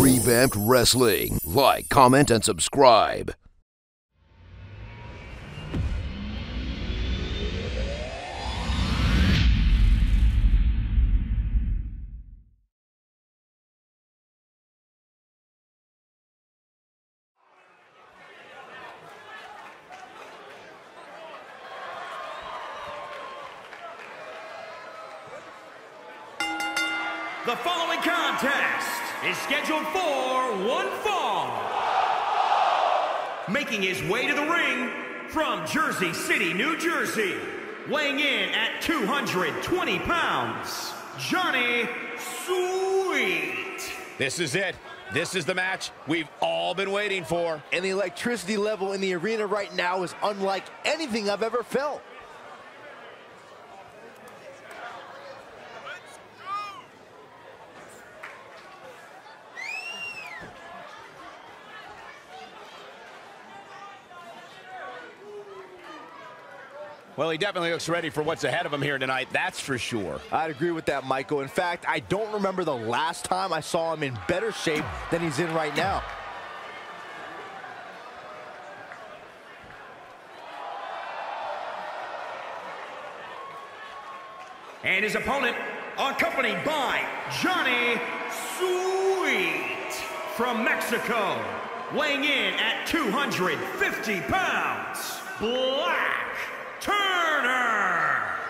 Revamped Wrestling. Like, comment, and subscribe. Jersey City, New Jersey, weighing in at 220 pounds, Johnny Sweet. This is it. This is the match we've all been waiting for. And the electricity level in the arena right now is unlike anything I've ever felt. Well, he definitely looks ready for what's ahead of him here tonight, that's for sure. I'd agree with that, Michael. In fact, I don't remember the last time I saw him in better shape than he's in right now. And his opponent, accompanied by Johnny Sweet from Mexico, weighing in at 250 pounds, Black Turner.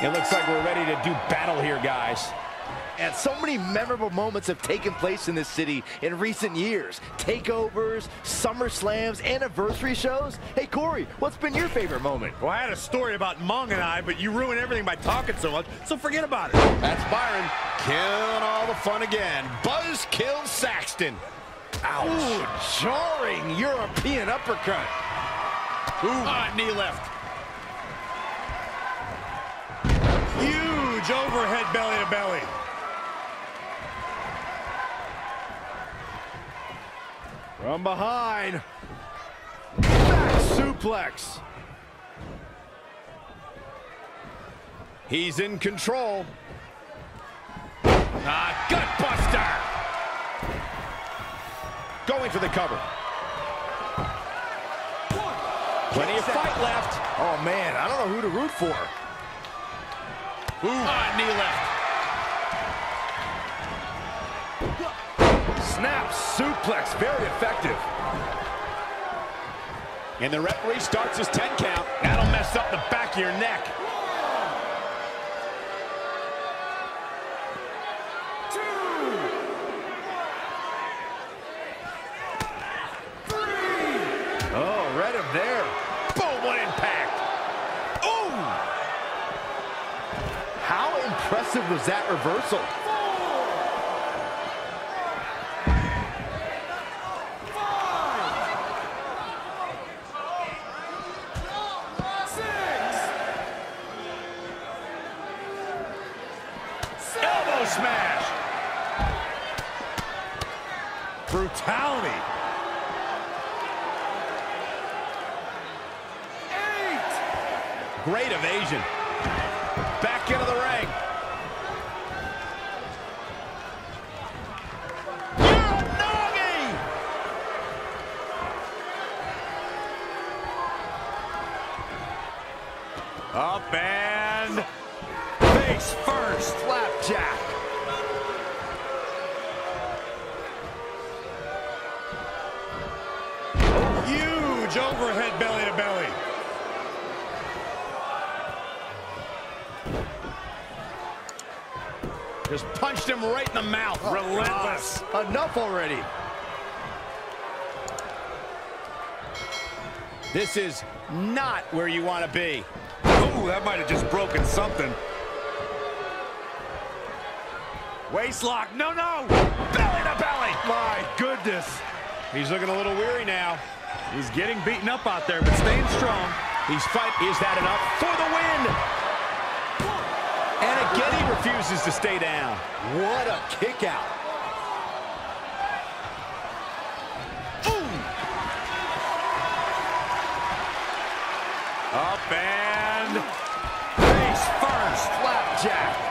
It looks like we're ready to do battle here, guys. And so many memorable moments have taken place in this city in recent years. Takeovers, Summer Slams, anniversary shows. Hey, Corey, what's been your favorite moment? Well, I had a story about Mong and I, but you ruined everything by talking so much, so forget about it. That's Byron killing all the fun again. Buzz kills Saxton. Ouch. Ooh, jarring European uppercut. Ooh. Ah, knee left. Huge overhead belly to belly. From behind. Back suplex. He's in control. Ah, gut buster. Going for the cover. Plenty of fight left. Oh, man, I don't know who to root for. Ooh. Ah, knee left. Snap suplex, very effective. And the referee starts his 10 count. That'll mess up the back of your neck. Oh, read him there. Boom, what impact. Ooh. How impressive was that reversal? Elbow smash. Brutality. Great evasion. Back into the ring. Uranage! Up and face first. Flapjack. Huge overhead belly to belly. Just punched him right in the mouth. Oh, Relentless. Enough already. This is not where you want to be. That might have just broken something. Waist lock. No, no. Belly to belly. My goodness. He's looking a little weary now. He's getting beaten up out there, but staying strong. He's fight. Is that enough for the win? And again, he refuses to stay down. What a kick out. Up and face first. Flapjack.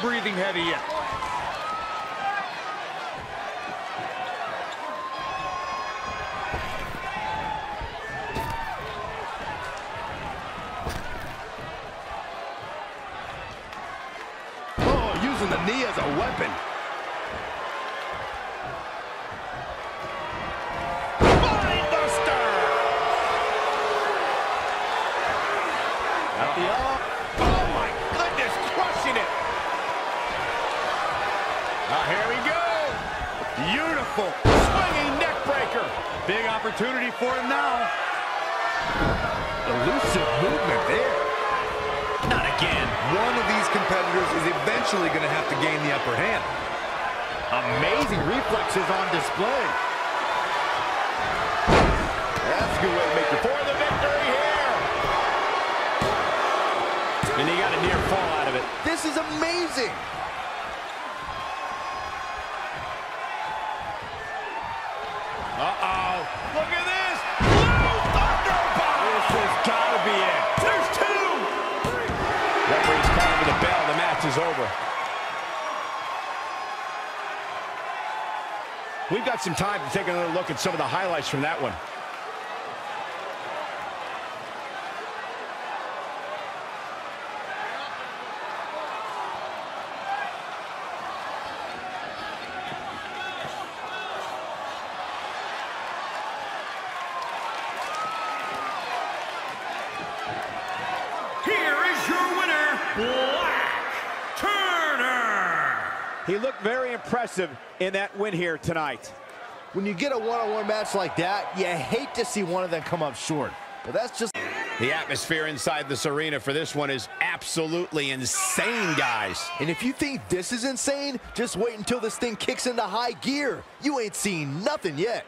Breathing heavy yet. Eventually going to have to gain the upper hand. Amazing reflexes on display. That's a good way to make your For the victory here. And he got a near fall out of it. This is amazing. Got some time to take another look at some of the highlights from that one. Here is your winner, Black Turner. He looked very impressive in that win here tonight. When you get a one-on-one match like that, you hate to see one of them come up short. But that's just... The atmosphere inside this arena for this one is absolutely insane, guys. And if you think this is insane, just wait until this thing kicks into high gear. You ain't seen nothing yet.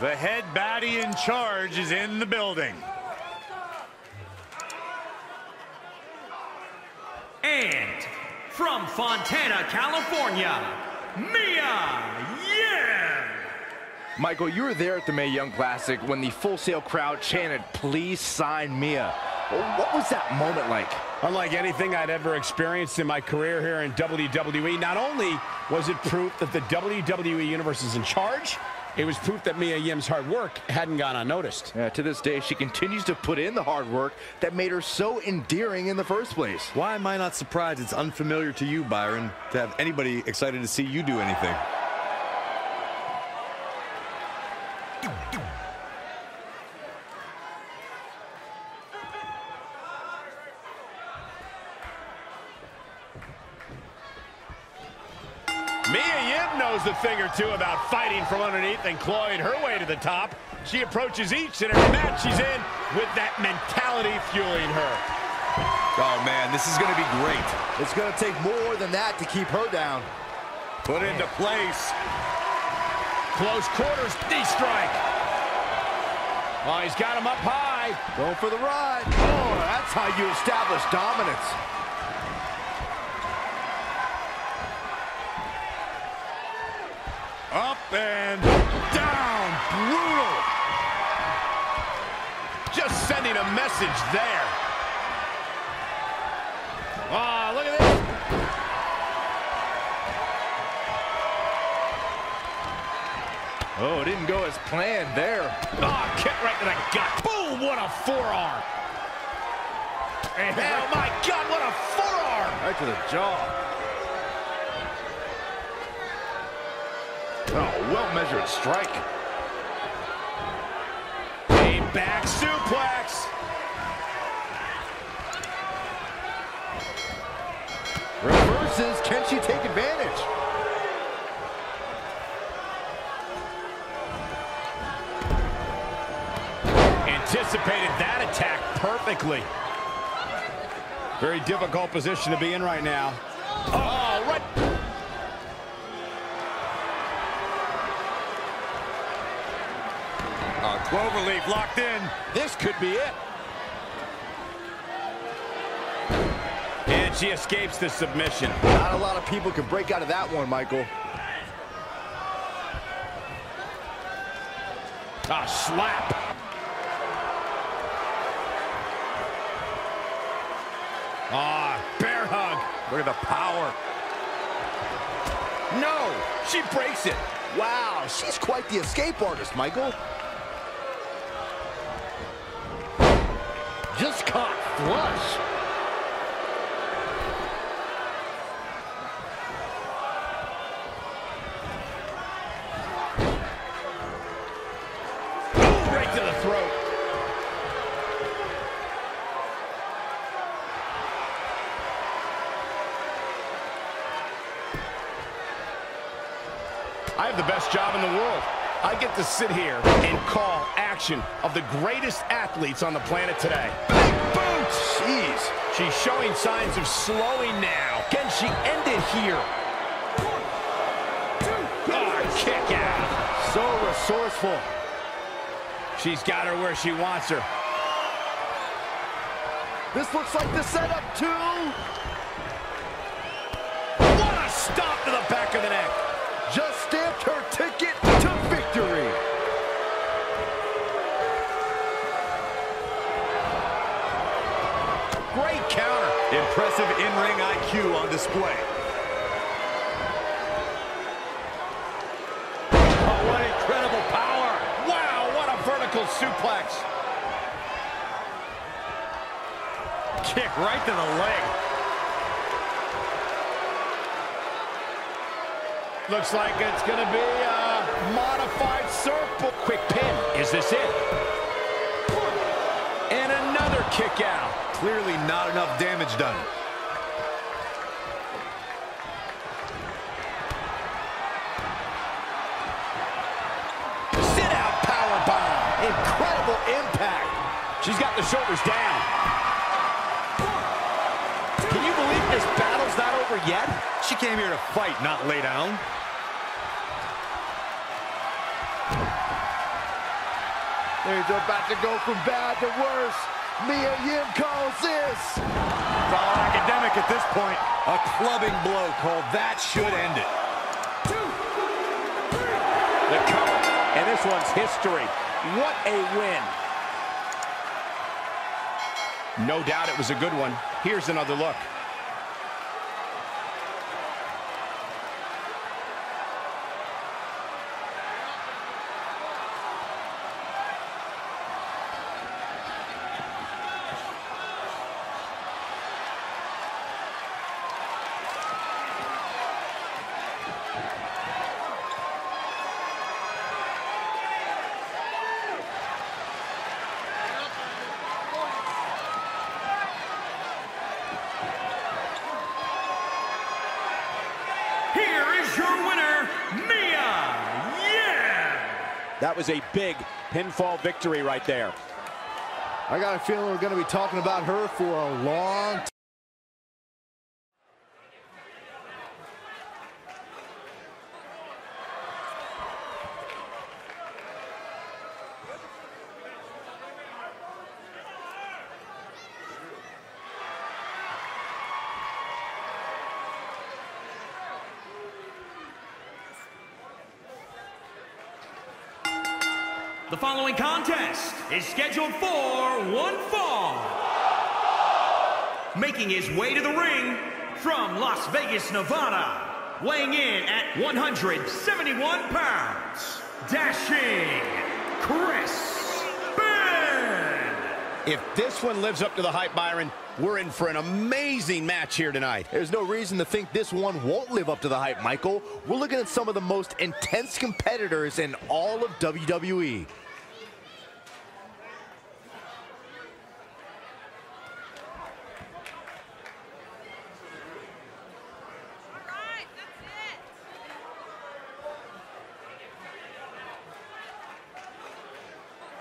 The head baddie in charge is in the building. And from Fontana, California, Mia Yim. Michael, you were there at the Mae Young Classic when the Full Sail crowd chanted, please sign Mia. What was that moment like? Unlike anything I'd ever experienced in my career here in WWE, not only was it proof that the WWE Universe is in charge, it was proof that Mia Yim's hard work hadn't gone unnoticed. Yeah, to this day, she continues to put in the hard work that made her so endearing in the first place. Why am I not surprised it's unfamiliar to you, Byron, to have anybody excited to see you do anything? Thing or two about fighting from underneath and clawing her way to the top. She approaches each and every match she's in with that mentality fueling her. Oh, man, this is going to be great. It's going to take more than that to keep her down. Put into place. Close quarters, knee strike. Oh, he's got him up high. Going for the ride. Oh, that's how you establish dominance. And down. Brutal. Just sending a message there. Ah, look at this. Oh, it didn't go as planned there. Ah, kick right to the gut. Boom, what a forearm. And, oh my God, what a forearm. Right to the jaw. Oh, well-measured strike. A back suplex. Reverses. Can she take advantage? Anticipated that attack perfectly. Very difficult position to be in right now. Oh, right. A cloverleaf locked in. This could be it. And she escapes the submission. Not a lot of people can break out of that one, Michael. A slap. Ah, bear hug. Look at the power. No, she breaks it. Wow, she's quite the escape artist, Michael. Caught flush. Right to the throat. I have the best job in the world. I get to sit here and call action of the greatest athletes on the planet today. Big boot! Jeez. She's showing signs of slowing now. Can she end it here? Ah, kick out. So resourceful. She's got her where she wants her. This looks like the setup, too. What a stop to the back of the neck. On display. Oh, what incredible power. Wow, what a vertical suplex. Kick right to the leg. Looks like it's going to be a modified circle. Quick pin. Is this it? And another kick out. Clearly not enough damage done. Sit out power bomb. Incredible impact. She's got the shoulders down. Can you believe this battle's not over yet? She came here to fight, not lay down. They're about to go from bad to worse. Mia Yim calls this. It's all academic at this point. A clubbing blow called that should end it. Two, The cover. And this one's history. What a win. No doubt it was a good one. Here's another look. Here is your winner, Mia Yim. That was a big pinfall victory right there. I got a feeling we're going to be talking about her for a long time. The following contest is scheduled for one fall. Making his way to the ring from Las Vegas, Nevada, weighing in at 171 pounds, Dashing Chris Bey. If this one lives up to the hype, Byron, we're in for an amazing match here tonight. There's no reason to think this one won't live up to the hype, Michael. We're looking at some of the most intense competitors in all of. WWE.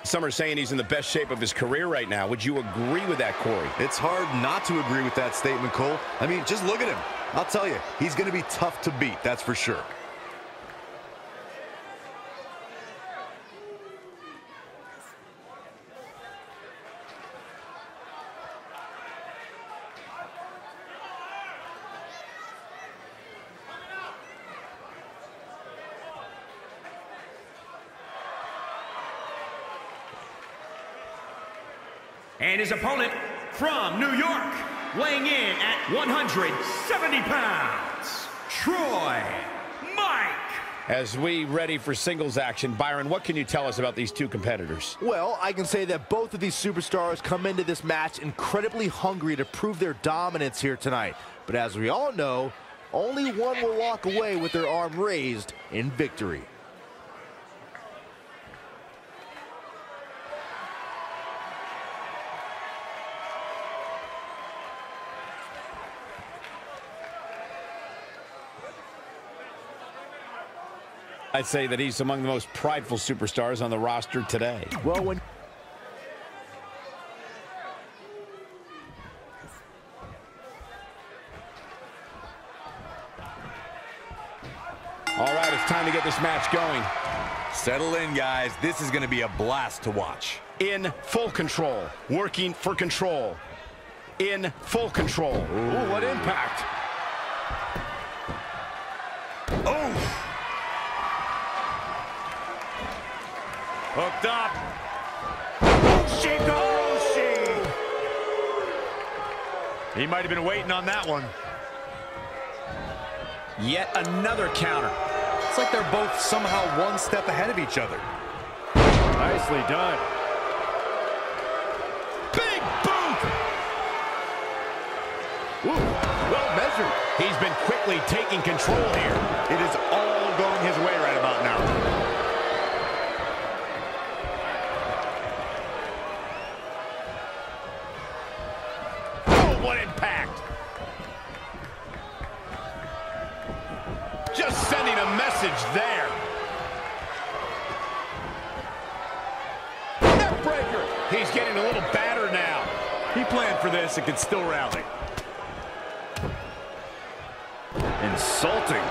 Some are saying he's in the best shape of his career right now. Would you agree with that, Corey? It's hard not to agree with that statement, Cole. I mean, just look at him. I'll tell you, he's going to be tough to beat, that's for sure. And his opponent from New York, weighing in at 170 pounds, Troy Mike. As we ready for singles action, Byron, what can you tell us about these two competitors? Well, I can say that both of these superstars come into this match incredibly hungry to prove their dominance here tonight. But as we all know, only one will walk away with their arm raised in victory. I'd say that he's among the most prideful superstars on the roster today. Well, when All right, it's time to get this match going. Settle in, guys. This is going to be a blast to watch. In full control, working for control. In full control. Ooh, what impact. Hooked up. Shikoshi. He might have been waiting on that one. Yet another counter. It's like they're both somehow one step ahead of each other. Nicely done. Big boot! well measured. He's been quickly taking control here. It is all going his way right getting a little battered now. He planned for this and can still rally. Insulting.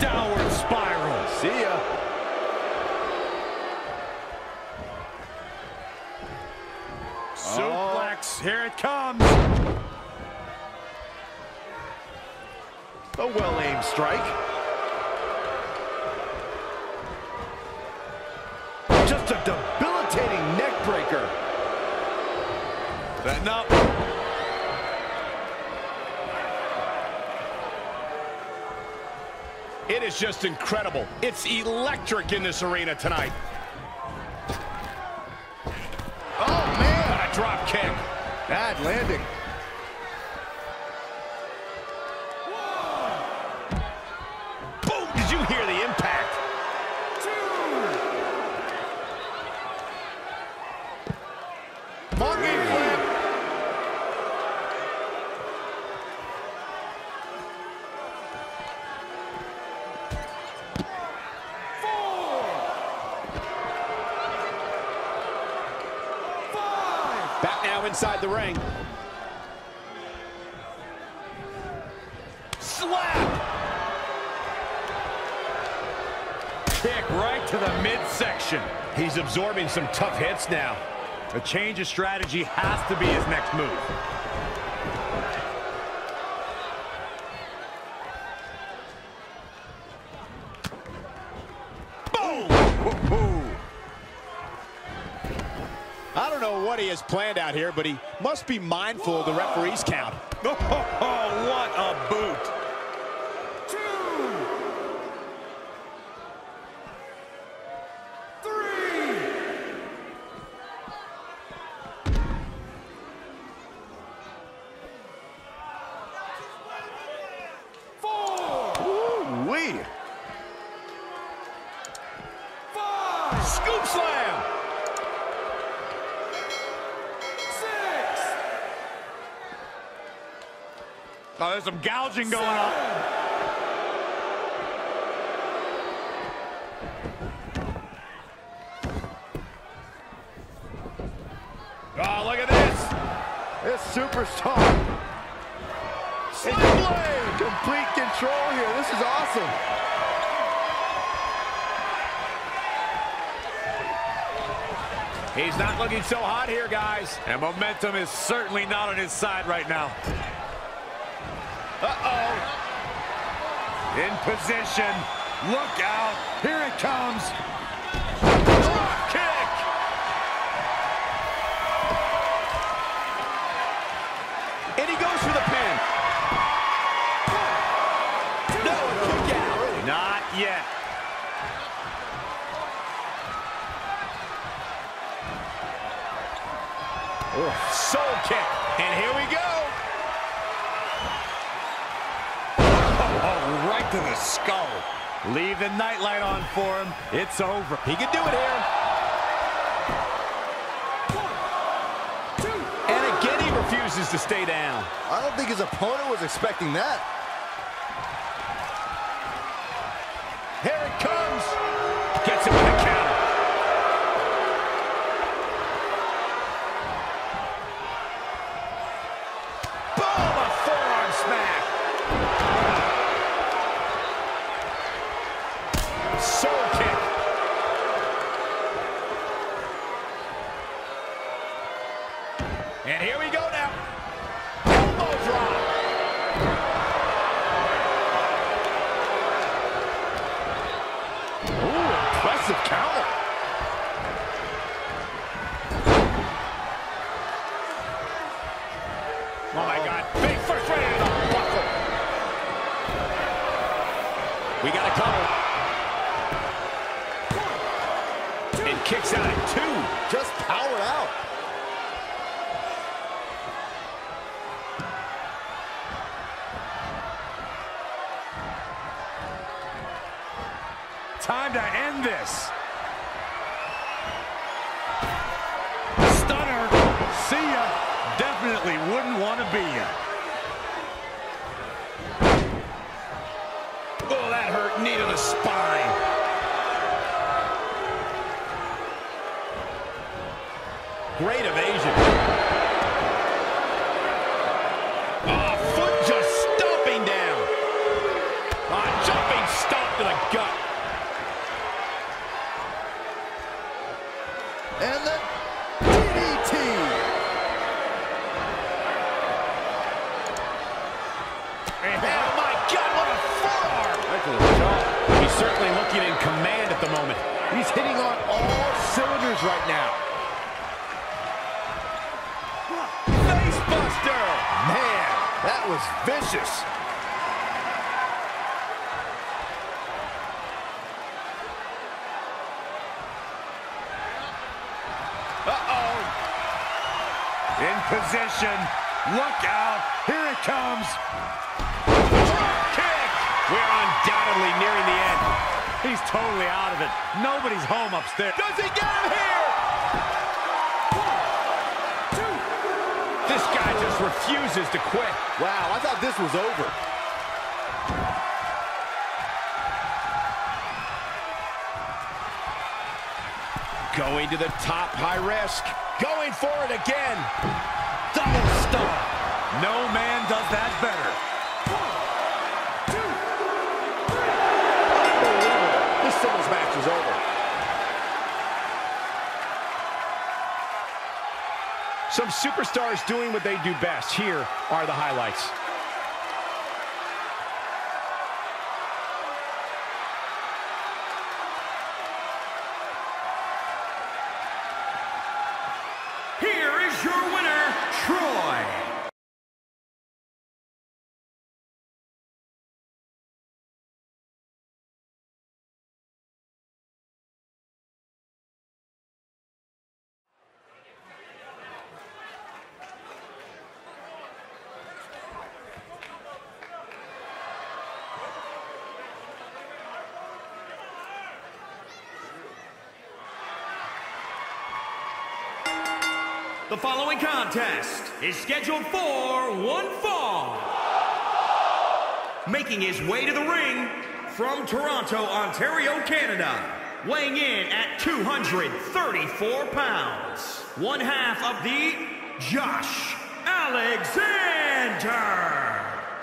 Downward spiral. See ya. Suplex. Oh. Here it comes. A well-aimed strike. Just a debilitating neck breaker. Setting up. It is just incredible. It's electric in this arena tonight. Oh, man. What a drop kick. Bad landing. Inside the ring. Slap! Kick right to the midsection. He's absorbing some tough hits now. A change of strategy has to be his next move. Has planned out here, but he must be mindful of the referee's count. Oh, what a boot. Scoop slam. Oh, there's some gouging going on. Oh, look at this. This superstar. Sling blade. Complete control here. This is awesome. He's not looking so hot here, guys. And momentum is certainly not on his side right now. In position. Look out. Here it comes. Drop kick. And he goes for the pin. No, kick. Not yet. Soul kick. And here we go. Skull. Leave the nightlight on for him. It's over. He can do it here. And again, he refuses to stay down. I don't think his opponent was expecting that. Here it comes. Gets him with a counter. Oh my God. Big first right into the buckle. We got a cover. And kicks out at two. Just powered out. Time to end this. Bombinha. He's hitting on all cylinders right now. Facebuster. Man, that was vicious. Uh-oh. In position. Look out. Here it comes. Drop kick. We're undoubtedly nearing the end. He's totally out of it. Nobody's home upstairs. Does he get him here? This guy just refuses to quit. Wow, I thought this was over. Going to the top, high risk. Going for it again. Double stomp. No man does that better. Unbelievable. This singles match is over. Some superstars doing what they do best. Here are the highlights. The following contest is scheduled for one fall. Making his way to the ring from Toronto, Ontario, Canada, weighing in at 234 pounds, one half of the Josh Alexander.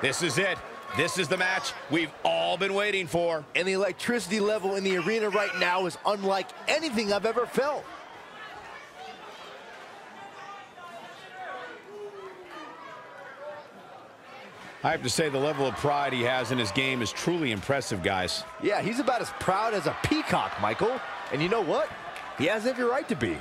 This is it. This is the match we've all been waiting for. And the electricity level in the arena right now is unlike anything I've ever felt. I have to say the level of pride he has in his game is truly impressive, guys. Yeah, he's about as proud as a peacock, Michael. And you know what? He has every right to be.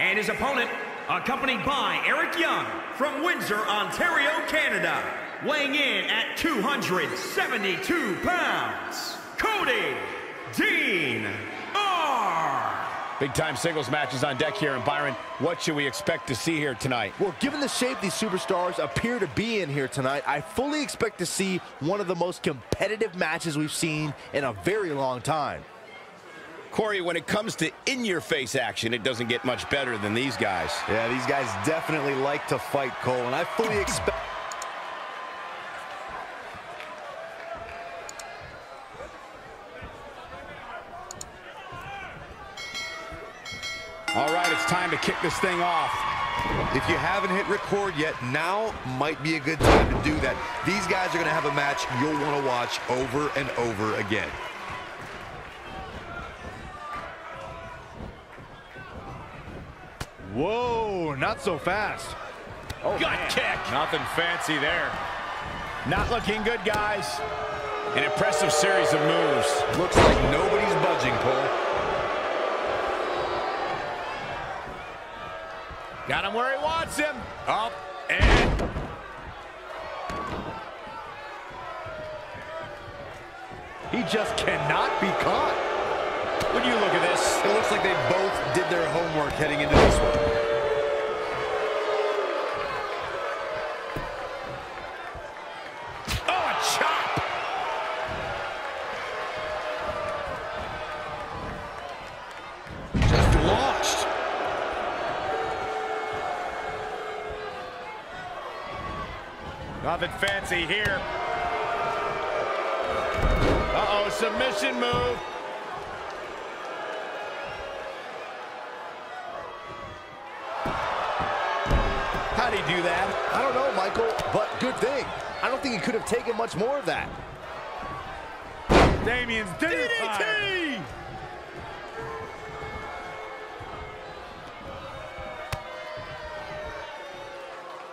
And his opponent, accompanied by Eric Young from Windsor, Ontario, Canada, weighing in at 272 pounds, Cody Dean R. Big time singles matches on deck here. And Byron, what should we expect to see here tonight? Well, given the shape these superstars appear to be in here tonight, I fully expect to see one of the most competitive matches we've seen in a very long time. Corey, when it comes to in-your-face action, it doesn't get much better than these guys. Yeah, these guys definitely like to fight, Cole, and I fully expect... All right, it's time to kick this thing off. If you haven't hit record yet, now might be a good time to do that. These guys are going to have a match you'll want to watch over and over again. Whoa, not so fast. Oh, Gut kick. Nothing fancy there. Not looking good, guys. An impressive series of moves. Looks like nobody's budging, Cole. Got him where he wants him. Up and... He just cannot be caught. Would you look at this? It looks like they both did their homework heading into this one. Oh, a chop. Just launched. Nothing fancy here. Uh-oh, submission move. Good thing. I don't think he could have taken much more of that. Damien's dinner time.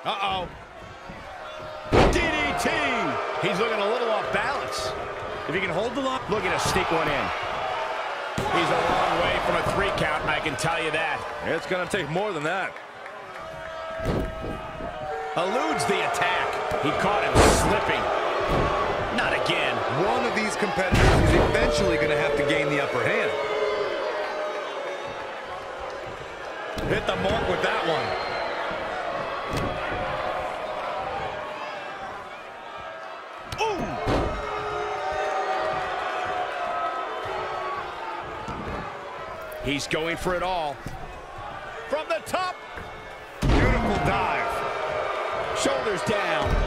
Uh-oh. DDT. He's looking a little off balance. If he can hold the line. Looking to sneak one in. He's a long way from a three count, I can tell you that. It's going to take more than that. Eludes the attack. He caught him slipping. Not again. One of these competitors is eventually going to have to gain the upper hand. Hit the mark with that one. He's going for it all. From the top. Beautiful dive. Shoulders down.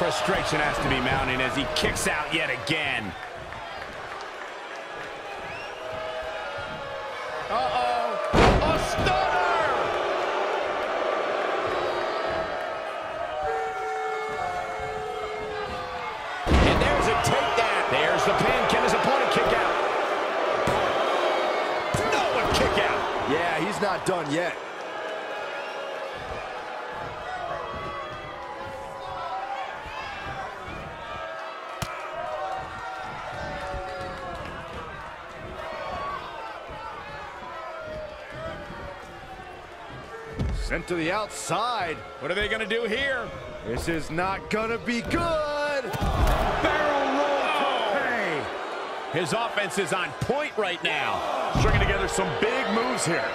Frustration has to be mounting as he kicks out yet again. Uh-oh. A stunner! And there's a takedown. There's the pin. Can his opponent kick out? No one kick out. Yeah, he's not done yet. Sent to the outside. What are they going to do here? This is not gonna be good. Barrel roll to. His offense is on point right now. Stringing together some big moves here.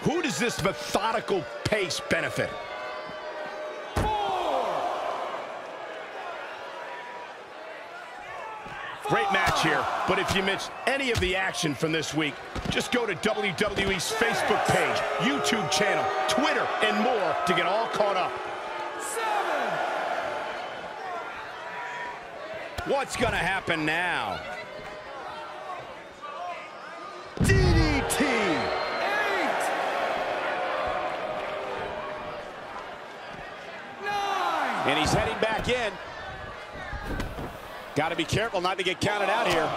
Who does this methodical pace benefit? Great match here, but if you missed any of the action from this week, just go to WWE's Facebook page, YouTube channel, Twitter, and more to get all caught up. What's going to happen now? DDT. And he's heading back in. Got to be careful not to get counted out here.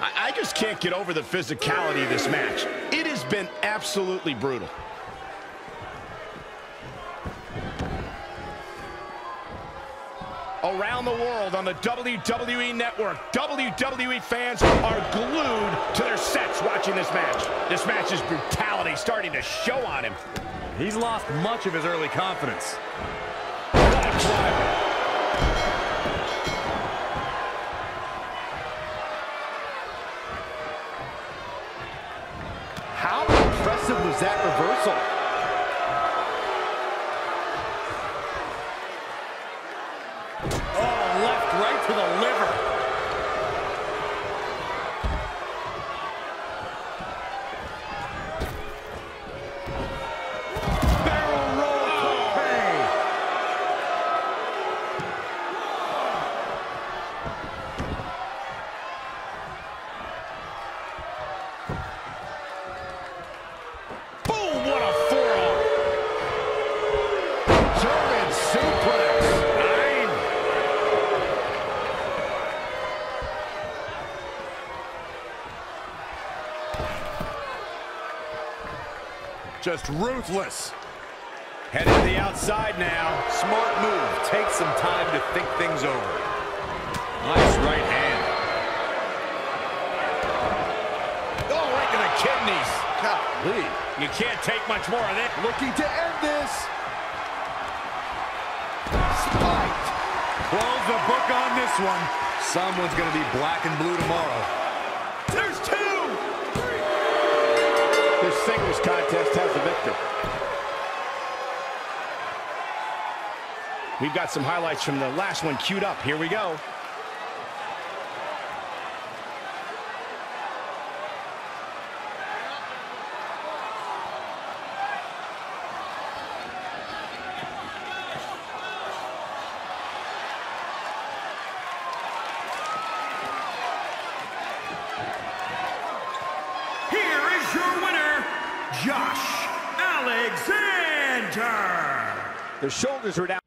I, I just can't get over the physicality of this match. It has been absolutely brutal. Around the world on the WWE Network, WWE fans are glued to their sets watching this match. This match's brutality starting to show on him. He's lost much of his early confidence. Just ruthless. Headed to the outside now. Smart move. Take some time to think things over. Nice right hand. Oh, right to the kidneys. Golly. You can't take much more of this. Looking to end this. Spiked. Close the book on this one. Someone's going to be black and blue tomorrow. Singles contest has the victor. We've got some highlights from the last one queued up. Here we go. Shoulders are down.